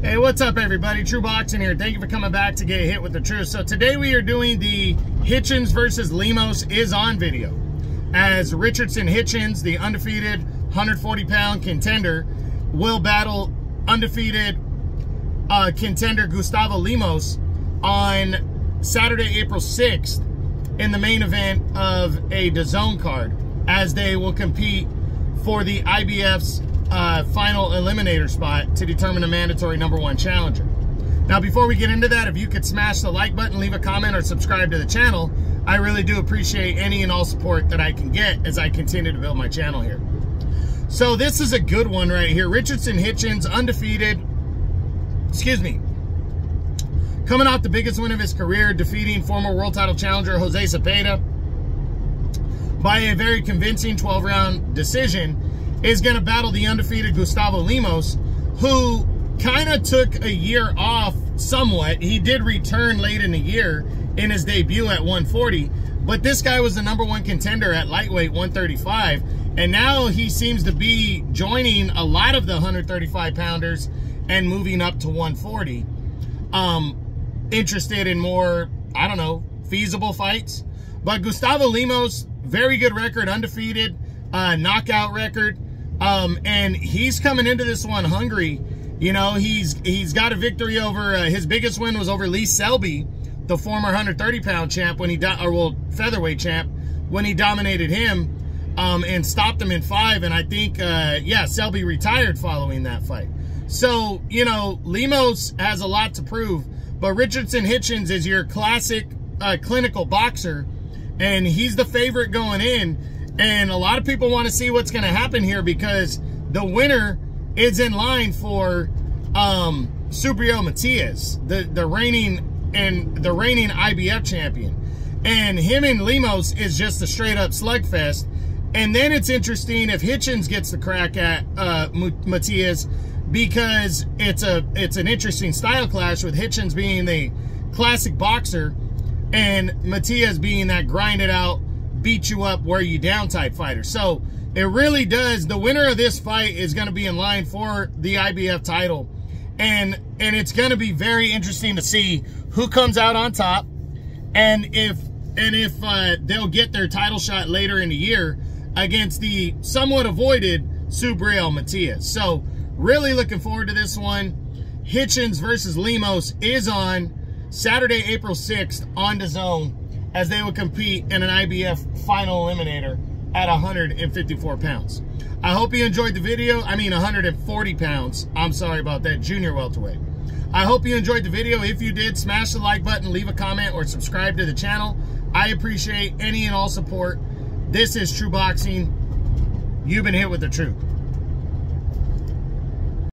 Hey, what's up everybody? TRU Boxing here. Thank you for coming back to get hit with the truth. So today we are doing the Hitchins versus Lemos is on video. As Richardson Hitchins, the undefeated 140 pound contender, will battle undefeated uh, contender Gustavo Lemos on Saturday, April 6th in the main event of a DAZN card as they will compete for the IBF's uh, final eliminator spot to determine a mandatory number one challenger. Now, before we get into that, if you could smash the like button, leave a comment, or subscribe to the channel, I really do appreciate any and all support that I can get as I continue to build my channel here. So this is a good one right here. Richardson Hitchins, undefeated, excuse me, coming off the biggest win of his career, defeating former world title challenger Jose Zepeda by a very convincing 12-round decision is going to battle the undefeated Gustavo Lemos, who kind of took a year off somewhat. He did return late in the year in his debut at 140, but this guy was the number one contender at lightweight 135, and now he seems to be joining a lot of the 135 pounders and moving up to 140. Um, interested in more, I don't know, feasible fights. But Gustavo Lemos, very good record, undefeated, uh, knockout record. Um, and he's coming into this one hungry. You know, he's he's got a victory over, uh, his biggest win was over Lee Selby, the former 130 pound champ when he, or well, featherweight champ, when he dominated him um, and stopped him in five. And I think, uh, yeah, Selby retired following that fight. So, you know, Lemos has a lot to prove, but Richardson Hitchins is your classic uh, clinical boxer, and he's the favorite going in. And a lot of people want to see what's going to happen here because the winner is in line for um, Matias, the, the reigning and the reigning IBF champion. And him and Lemos is just a straight up slugfest. And then it's interesting if Hitchins gets the crack at uh, Matias because it's a it's an interesting style clash with Hitchins being the classic boxer and Matias being that grinded out beat you up, wear you down type fighter. So it really does. The winner of this fight is going to be in line for the IBF title. And, and it's going to be very interesting to see who comes out on top and if, and if uh, they'll get their title shot later in the year against the somewhat avoided Subriel Matias. So really looking forward to this one. Hitchins versus Lemos is on Saturday, April 6th on DAZN as they would compete in an IBF final eliminator at 154 pounds. I hope you enjoyed the video. I mean 140 pounds. I'm sorry about that, junior welterweight. I hope you enjoyed the video. If you did, smash the like button, leave a comment, or subscribe to the channel. I appreciate any and all support. This is TRU Boxing. You've been hit with the truth.